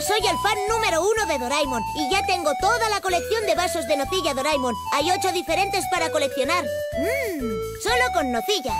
Soy el fan número uno de Doraemon y ya tengo toda la colección de vasos de nocilla Doraemon. Hay ocho diferentes para coleccionar. Mmm, solo con nocilla.